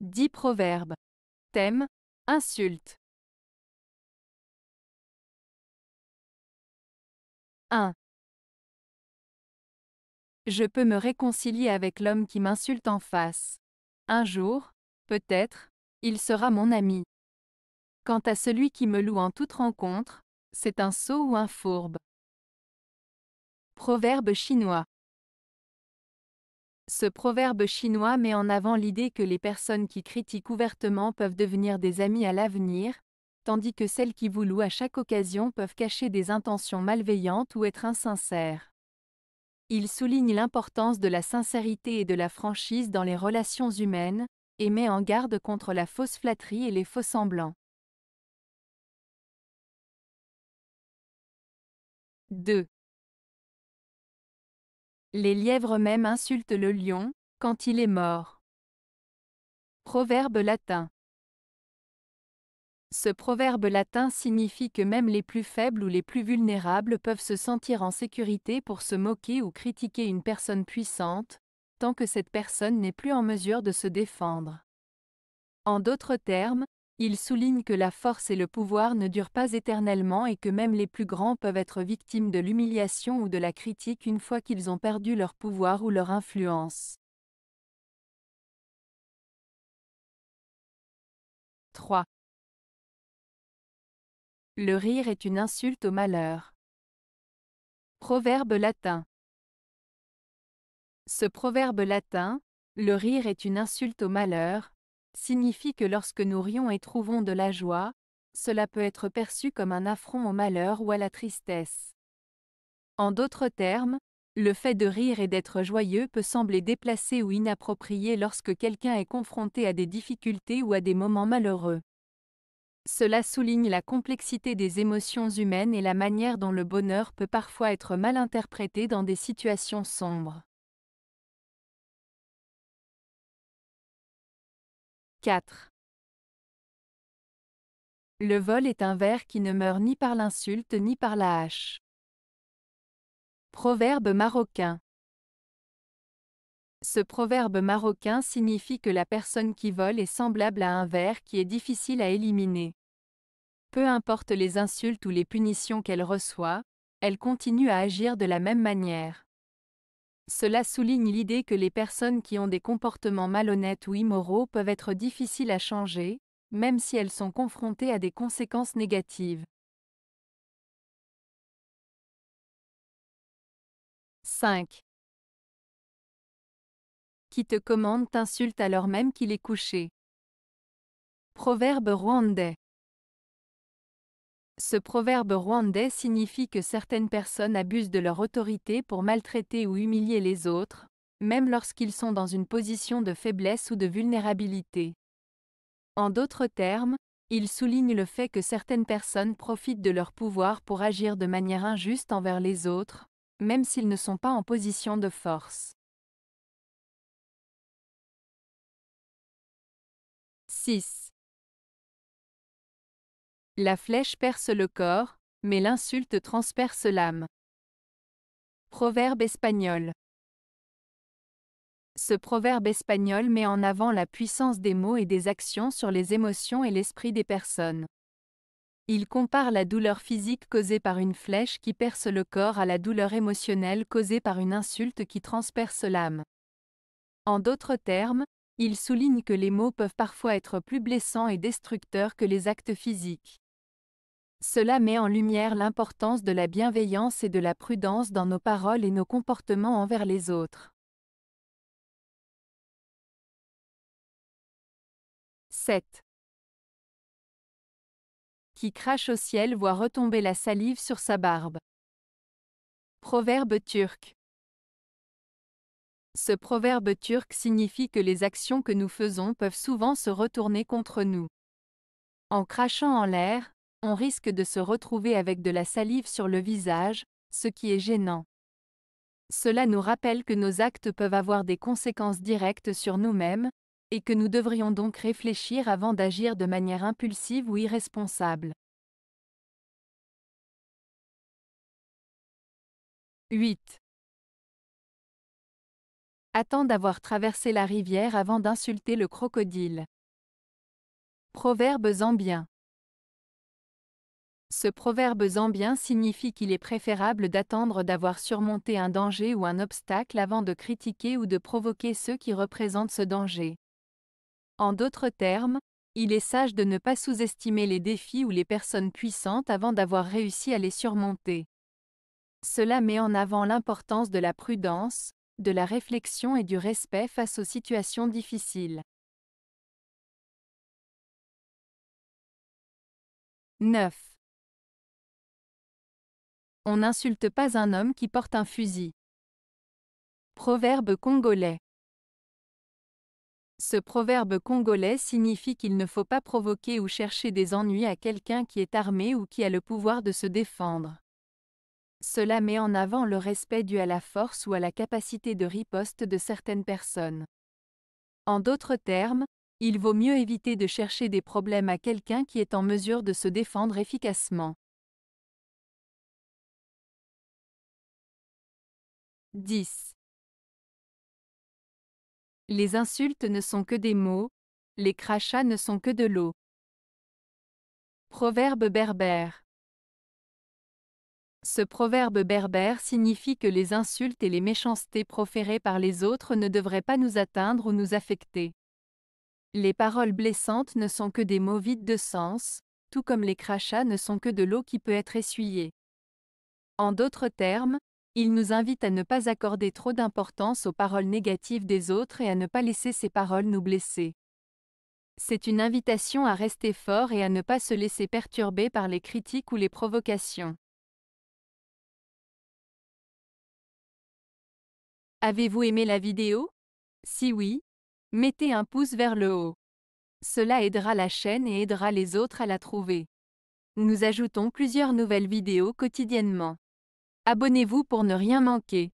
10 proverbes. Thème Insulte. 1. Je peux me réconcilier avec l'homme qui m'insulte en face. Un jour, peut-être, il sera mon ami. Quant à celui qui me loue en toute rencontre, c'est un sot ou un fourbe. Proverbe chinois. Ce proverbe chinois met en avant l'idée que les personnes qui critiquent ouvertement peuvent devenir des amis à l'avenir, tandis que celles qui vous louent à chaque occasion peuvent cacher des intentions malveillantes ou être insincères. Il souligne l'importance de la sincérité et de la franchise dans les relations humaines, et met en garde contre la fausse flatterie et les faux semblants. 2. Les lièvres même insultent le lion, quand il est mort. Proverbe latin. Ce proverbe latin signifie que même les plus faibles ou les plus vulnérables peuvent se sentir en sécurité pour se moquer ou critiquer une personne puissante, tant que cette personne n'est plus en mesure de se défendre. En d'autres termes, il souligne que la force et le pouvoir ne durent pas éternellement et que même les plus grands peuvent être victimes de l'humiliation ou de la critique une fois qu'ils ont perdu leur pouvoir ou leur influence. 3. Le rire est une insulte au malheur. Proverbe latin. Ce proverbe latin, le rire est une insulte au malheur, signifie que lorsque nous rions et trouvons de la joie, cela peut être perçu comme un affront au malheur ou à la tristesse. En d'autres termes, le fait de rire et d'être joyeux peut sembler déplacé ou inapproprié lorsque quelqu'un est confronté à des difficultés ou à des moments malheureux. Cela souligne la complexité des émotions humaines et la manière dont le bonheur peut parfois être mal interprété dans des situations sombres. 4. Le vol est un ver qui ne meurt ni par l'insulte ni par la hache. Proverbe marocain. Ce proverbe marocain signifie que la personne qui vole est semblable à un ver qui est difficile à éliminer. Peu importe les insultes ou les punitions qu'elle reçoit, elle continue à agir de la même manière. Cela souligne l'idée que les personnes qui ont des comportements malhonnêtes ou immoraux peuvent être difficiles à changer, même si elles sont confrontées à des conséquences négatives. 5. Qui te commande t'insulte alors même qu'il est couché. Proverbe rwandais. Ce proverbe rwandais signifie que certaines personnes abusent de leur autorité pour maltraiter ou humilier les autres, même lorsqu'ils sont dans une position de faiblesse ou de vulnérabilité. En d'autres termes, il souligne le fait que certaines personnes profitent de leur pouvoir pour agir de manière injuste envers les autres, même s'ils ne sont pas en position de force. 6. La flèche perce le corps, mais l'insulte transperce l'âme. Proverbe espagnol. Ce proverbe espagnol met en avant la puissance des mots et des actions sur les émotions et l'esprit des personnes. Il compare la douleur physique causée par une flèche qui perce le corps à la douleur émotionnelle causée par une insulte qui transperce l'âme. En d'autres termes, il souligne que les mots peuvent parfois être plus blessants et destructeurs que les actes physiques. Cela met en lumière l'importance de la bienveillance et de la prudence dans nos paroles et nos comportements envers les autres. 7. Qui crache au ciel voit retomber la salive sur sa barbe. Proverbe turc. Ce proverbe turc signifie que les actions que nous faisons peuvent souvent se retourner contre nous. En crachant en l'air, on risque de se retrouver avec de la salive sur le visage, ce qui est gênant. Cela nous rappelle que nos actes peuvent avoir des conséquences directes sur nous-mêmes, et que nous devrions donc réfléchir avant d'agir de manière impulsive ou irresponsable. 8. Attends d'avoir traversé la rivière avant d'insulter le crocodile. Proverbe zambien. Ce proverbe zambien signifie qu'il est préférable d'attendre d'avoir surmonté un danger ou un obstacle avant de critiquer ou de provoquer ceux qui représentent ce danger. En d'autres termes, il est sage de ne pas sous-estimer les défis ou les personnes puissantes avant d'avoir réussi à les surmonter. Cela met en avant l'importance de la prudence, de la réflexion et du respect face aux situations difficiles. 9. On n'insulte pas un homme qui porte un fusil. Proverbe congolais. Ce proverbe congolais signifie qu'il ne faut pas provoquer ou chercher des ennuis à quelqu'un qui est armé ou qui a le pouvoir de se défendre. Cela met en avant le respect dû à la force ou à la capacité de riposte de certaines personnes. En d'autres termes, il vaut mieux éviter de chercher des problèmes à quelqu'un qui est en mesure de se défendre efficacement. 10. Les insultes ne sont que des mots, les crachats ne sont que de l'eau. Proverbe berbère. Ce proverbe berbère signifie que les insultes et les méchancetés proférées par les autres ne devraient pas nous atteindre ou nous affecter. Les paroles blessantes ne sont que des mots vides de sens, tout comme les crachats ne sont que de l'eau qui peut être essuyée. En d'autres termes, il nous invite à ne pas accorder trop d'importance aux paroles négatives des autres et à ne pas laisser ces paroles nous blesser. C'est une invitation à rester fort et à ne pas se laisser perturber par les critiques ou les provocations. Avez-vous aimé la vidéo? Si oui, mettez un pouce vers le haut. Cela aidera la chaîne et aidera les autres à la trouver. Nous ajoutons plusieurs nouvelles vidéos quotidiennement. Abonnez-vous pour ne rien manquer.